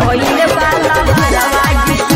धोइल बाला भरवा